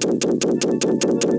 ¡Pruta, truta,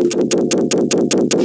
¡Tonto, tonto, tonto,